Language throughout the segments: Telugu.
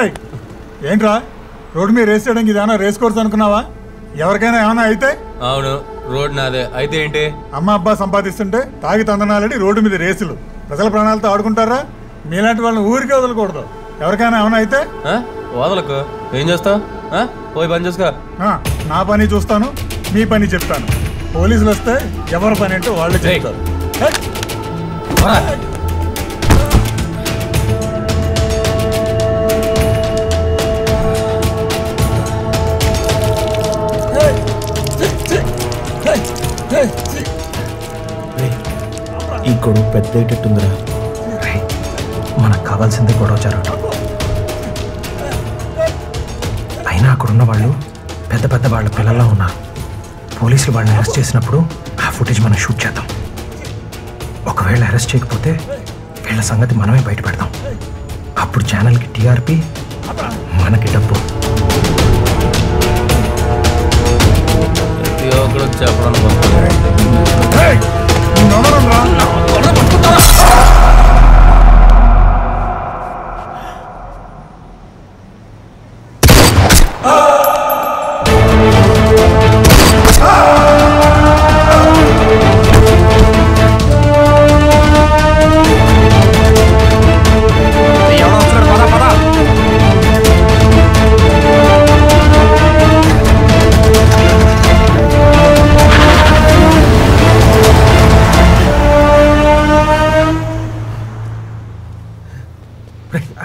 ఏయ్, ఏంట్రా? రోడ్డు మీద రేస్ చేయడానికి ఇదేమన్నా రేస్ కోర్స్ అనుకున్నావా? ఎవరికైనా ఏమైనా అయితే? అవును రోడ్ నాదే. అయితే ఏంటి? అమ్మ అబ్బా సంపాదిస్తుంటే తాగి తందనాలని రోడ్డు మీద రేసులు. ప్రజల ప్రాణాలతో ఆడుకుంటారా? మీలాంటి వాళ్ళని ఊరికే వదలకూడదు. ఎవరికైనా ఏమైనా అయితే? ఆ? వదలకు. ఏం చేస్తావు? పోయి పని చేసుకో. ఆ, నా పని చూస్తాను మీ పని చెప్తాను. పోలీసులు వస్తే ఎవరి పని అంటే వాళ్ళే చెప్తారు. ఏయ్, ఈ గొడవ పెద్ద అయ్యేటట్టుందిరా మనకు కావాల్సింది గొడవ జరగటం. అయినా అక్కడున్న వాళ్ళు పెద్ద పెద్ద వాళ్ళ పిల్లల్లో ఉన్నారు పోలీసులు వాళ్ళని అరెస్ట్ చేసినప్పుడు ఆ ఫుటేజ్ మనం షూట్ చేద్దాం. ఒకవేళ అరెస్ట్ చేయకపోతే వీళ్ళ సంగతి మనమే బయట పెడదాం. అప్పుడు ఛానల్కి టీఆర్పీ మనకి డబ్బు. ప్రతి ఒక్కరు చెప్పడం వస్తుంది. ఏయ్,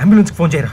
అంబులెన్స్కి ఫోన్ చేయరా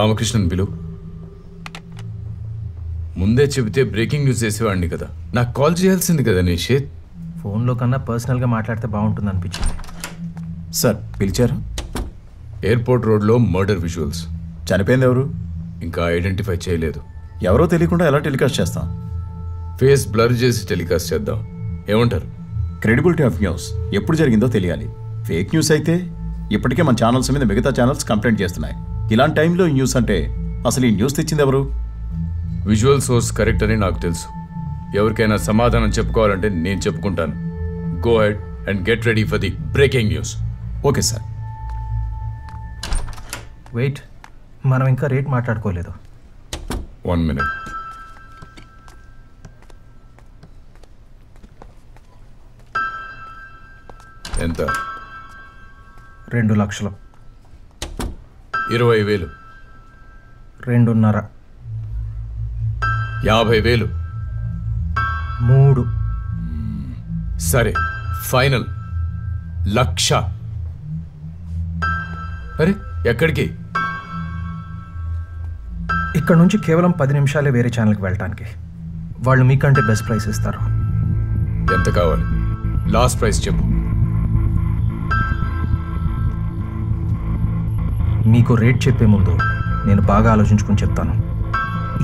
రామకృష్ణన్ బిలు ముందే చెబితే బ్రేకింగ్ న్యూస్ చేసేవాడిని కదా. నాకు కాల్ చేయాల్సింది కదా నిషేత్ ఫోన్లో కన్నా పర్సనల్గా మాట్లాడితే బాగుంటుంది అనిపించింది. సార్ పిలిచారు? ఎయిర్పోర్ట్ రోడ్లో మర్డర్ విజువల్స్. చనిపోయింది ఎవరు? ఇంకా ఐడెంటిఫై చేయలేదు. ఎవరో తెలియకుండా ఎలా టెలికాస్ట్ చేస్తాం? ఫేస్ బ్లర్ చేసి టెలికాస్ట్ చేద్దాం. ఏమంటారు? Credibility of news. ఎప్పుడు జరిగిందో తెలియాలి. ఫేక్ న్యూస్ అయితే ఇప్పటికే మన ఛానల్స్ మీద మిగతా ఛానల్స్ కంప్లైంట్ చేస్తున్నాయి. ఇలాంటి టైంలో ఈ న్యూస్ అంటే అసలు ఈ న్యూస్ తెచ్చింది ఎవరు? విజువల్ సోర్స్ కరెక్ట్ అని నాకు తెలుసు. ఎవరికైనా సమాధానం చెప్పుకోవాలంటే నేను చెప్పుకుంటాను. Go head and get ready for the breaking news okay sir. Wait మనం ఇంకా రేట్ మాట్లాడుకోలేదు. వన్ మినిట్ ఎంత? రెండు లక్షలు. ఇరవై వేలు. రెండున్నర. యాభై వేలు. మూడు. సరే ఫైనల్. లక్ష. అరే ఎక్కడికి? ఇక్కడ నుంచి కేవలం పది నిమిషాలే వేరే ఛానల్కి వెళ్ళటానికి. వాళ్ళు మీకంటే బెస్ట్ ప్రైస్ ఇస్తారు. ఎంత కావాలి? లాస్ట్ ప్రైస్ చెప్పు. మీకు రేట్ చెప్పే ముందు నేను బాగా ఆలోచించుకుని చెప్తాను.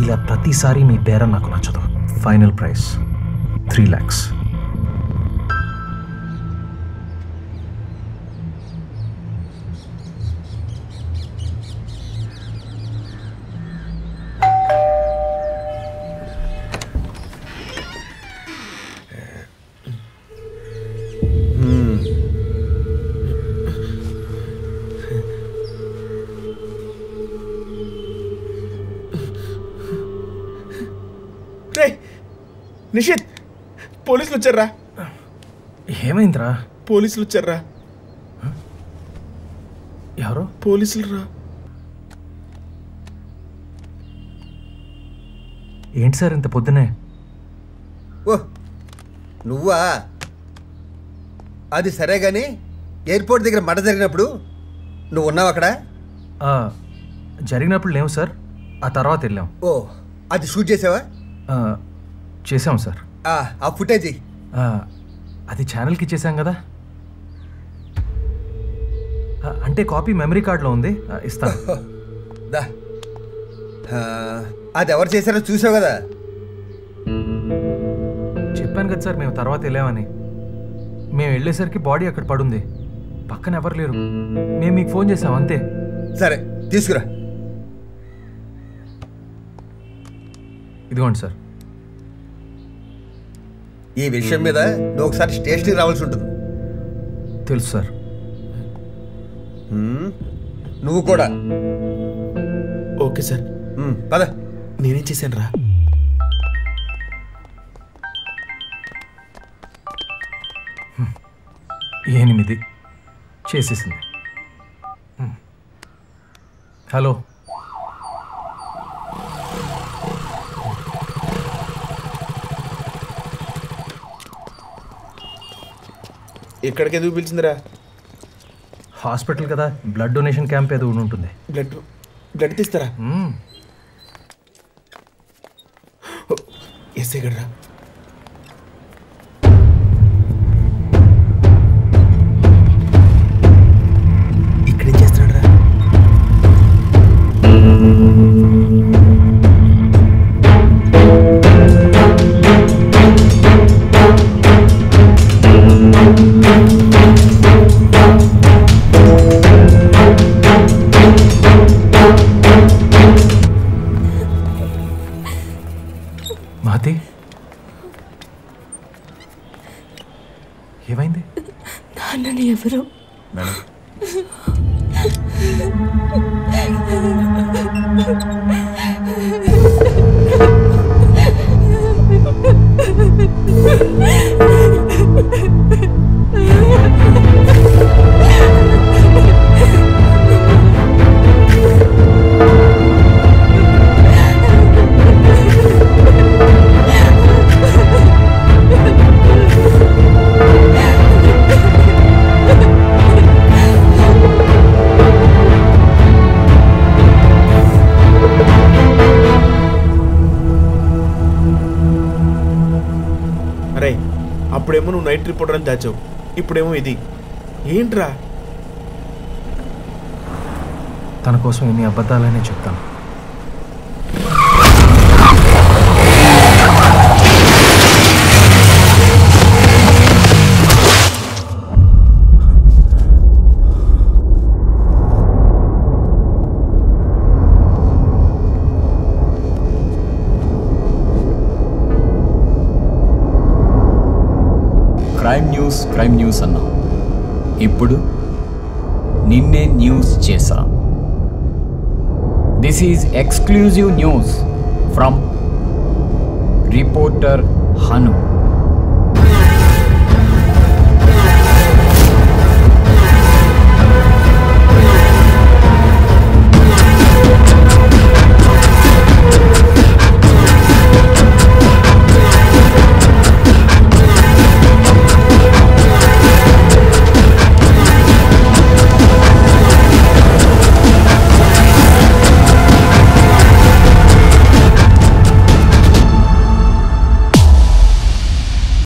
ఇలా ప్రతిసారి మీ బేరం నాకు నచ్చదు. Final price three lakhs Nishith పోలీసులు వచ్చారా? ఏమైందిరా? పోలీసులు వచ్చారా? ఎవరు? పోలీసులు రా. ఏంటి సార్ ఇంత పొద్దునే? ఓ నువ్వా? అది సరే కానీ ఎయిర్పోర్ట్ దగ్గర మడ జరిగినప్పుడు నువ్వు ఉన్నావు అక్కడ? ఆ, జరిగినప్పుడు లేవు సార్. ఆ తర్వాత వెళ్ళాం. ఓ అది షూట్ చేసావా? చేసాం సార్. ఆ, ఫుటేజ్. అది ఛానల్కి ఇచ్చేసాం కదా. అంటే కాపీ మెమరీ కార్డులో ఉంది. ఇస్తాను. దా. అది ఎవరు చేశారో చూసావు కదా. చెప్పాను కదా సార్ మేము తర్వాత వెళ్ళామని. మేము వెళ్ళేసరికి బాడీ అక్కడ పడుంది. పక్కన ఎవరు లేరు. మేము మీకు ఫోన్ చేసాం అంతే. సరే తీసుకురా. ఇదిగోండి సార్. ఈ విషయం మీద నువ్వు ఒకసారి స్టేషన్కి రావాల్సి ఉంటుంది. తెలుసు సార్. నువ్వు కూడా. Okay sir. పద. నేనేం చేశాను రా ఎనిమిది చేసేసింది. హ్మ్. హలో. ఇక్కడికి ఎందుకు పిలిచిందిరా? హాస్పిటల్ కదా బ్లడ్ డొనేషన్ క్యాంప్ ఏదో ఉంటుంది. బ్లడ్ బ్లడ్ తీస్తారా. ఎస్ఐ గడ్రా ఏమైంది? నాన్నని ఎవరు? మేడం. అప్పుడేమో నువ్వు నైట్ రిపోర్టర్ అని దాచావు. ఇప్పుడేమో ఇది. ఏంట్రా? తన కోసం ఎన్ని అబద్ధాలనే చెప్తాను. న్యూస్ క్రైమ్ న్యూస్ అన్నాం ఇప్పుడు నిన్నే న్యూస్ చేసా this is exclusive news from reporter Hanu.